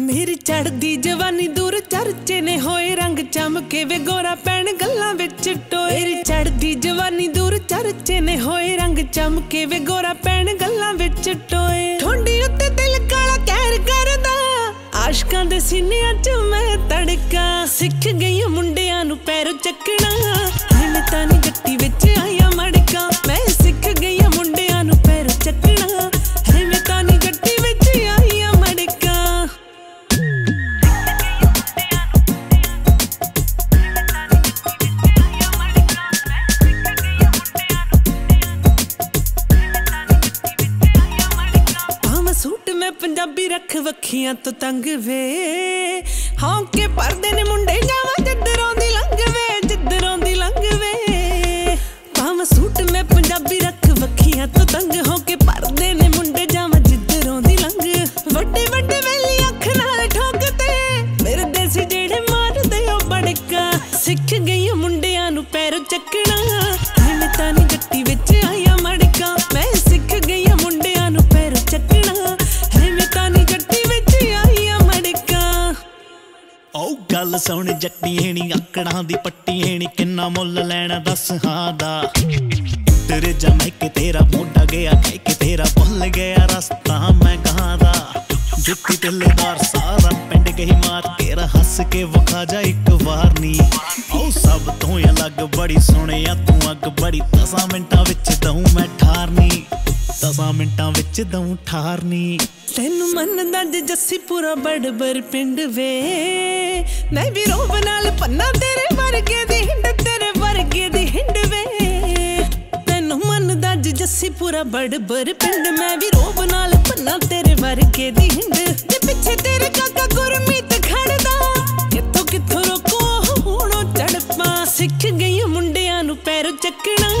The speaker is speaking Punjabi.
ਮੇਰੀ ਚੜਦੀ ਜਵਾਨੀ ਦੂਰ ਚਰਚੇ ਨੇ ਹੋਏ ਰੰਗ ਚਮਕੇ ਵੇ ਗੋਰਾ ਪੈਣ ਗੱਲਾਂ ਵਿੱਚ ਟੋਏ। ਮੇਰੀ ਚੜਦੀ ਜਵਾਨੀ ਦੂਰ ਚਰਚੇ ਨੇ ਹੋਏ ਰੰਗ ਚਮਕੇ ਵੇ ਗੋਰਾ ਪੈਣ ਗੱਲਾਂ ਵਿੱਚ ਟੋਏ। ਠੁੰਡੀ ਉੱਤੇ ਦਿਲ ਕਾਲਾ ਕਹਿਰ ਕਰਦਾ, ਆਸ਼ਕਾਂ ਦੇ ਸੀਨਿਆਂ 'ਚ ਮੈਂ ਤੜਕਾ। ਸਿੱਖ ਗਈ ਮੁੰਡਿਆਂ ਨੂੰ ਪੈਰੋਂ ਚੱਕਣਾ ਪਾਵਾਂ ਸੂਟ ਮੈਂ ਪੰਜਾਬੀ ਰੱਖ ਵੱਖੀਆਂ ਤੋਂ ਤੰਗ ਵੇ। ਹੌਂਕੇ ਪਰਦੇ ਨੇ ਮੁੰਡੇ ਜਾਵਾਂ ਜਿੱਧਰੋਂ ਦੀ ਲੰਘ ਵੇ, ਜਿੱਧਰੋਂ ਦੀ ਲੰਘ ਵੇ। ਪਾਵਾਂ ਸੂਟ ਮੈਂ ਪੰਜਾਬੀ ਰੱਖ ਵੱਖੀਆਂ ਤੋਂ ਤੰਗ, ਹੌਂਕੇ ਪਰਦੇ ਨੇ ਮੁੰਡੇ ਜਾਵਾਂ ਜਿੱਧਰੋਂ ਦੀ ਲੰਘ। ਵੱਡੇ ਵੱਡੇ ਵੇਲੀ ਅੱਖ ਨਾਲ ਠੋਕਦੇ ਮੇਰੇ ਦੇਸੀ ਜਿਹੜੇ ਮਾਰਦੇ ਉਹ ਬੜਕਾ। ਸਿੱਖ ਗਈ ਮੁੰਡਿਆਂ ਨੂੰ ਪੈਰੋਂ ਚੱਕਣਾ ਮੈਂ ਤਾਂ ਨਹੀਂ ਗੱਟੀ ਵਿੱਚ ਗੱਲ ਸੁਣ ਜੱਟੀ ਹੈਣੀ ਆਕੜਾਂ ਦੀ ਪੱਟੀ ਹੈਣੀ ਕਿੰਨਾ ਮੁੱਲ ਲੈਣਾ ਦੱਸ ਹਾਂ ਦਾ। ਤੇਰੇ ਜਮੈ ਤੇਰਾ ਮੋਢਾ ਗਿਆ ਕਿ ਤੇਰਾ ਭੁੱਲ ਗਿਆ ਰਸਤਾ, ਮੈਂ ਕਹਾਂ ਦਾ। ਜੁੱਤੀ ਟਿੱਲੇਦਾਰ ਸਾਰਾ ਪਿੰਡ ਗਈ ਮਾਰ ਤੇਰਾ ਹੱਸ ਕੇ ਵਖਾ ਜਾ ਇੱਕ ਵਾਰ ਨੀ। ਓ ਸਭ ਤੋਂ ਅਲੱਗ, ਬੜੀ ਸੋਹਣਿਆ ਤੂੰ ਅੱਗ, ਬੜੀ 10 ਮਿੰਟਾਂ ਵਿੱਚ ਦਊ ਮੈਂ ਠਾਰਨੀ ਦਸਾਂ ਮਿੰਟਾਂ ਵਿੱਚ ਦਉ ਠਾਰਨੀ। ਤੈਨੂੰ ਮੰਨਦਾ ਜੇ ਜੱਸੀ ਪੂਰਾ ਬੜਬਰ ਪਿੰਡ ਵੇ। ਮੈਂ ਵੀ ਰੋਬ ਨਾਲ ਪੰਨਾ ਤੇਰੇ ਵਰਗੇ ਦੀ ਹਿੰਡ, ਤੇਰੇ ਵਰਗੇ ਦੀ ਹਿੰਡ ਵੇ। ਤੈਨੂੰ ਮੰਨਦਾ ਜੇ ਜੱਸੀ ਪੂਰਾ ਬੜਬਰ ਪਿੰਡ, ਮੈਂ ਵੀ ਰੋਬ ਨਾਲ ਪੰਨਾ ਤੇਰੇ ਵਰਗੇ ਦੀ ਹਿੰਡ। ਤੇ ਪਿੱਛੇ ਤੇਰੇ ਕਾਕਾ ਗੁਰਮੀਤ ਖੜਦਾ ਕਿੱਥੋਂ ਕਿੱਥੋਂ ਰੋਕੋ, ਹੁਣ ਚੜਪਾਂ ਸਿੱਖ ਗਈ ਮੁੰਡਿਆਂ ਨੂੰ ਪੈਰ ਚੱਕਣਾ।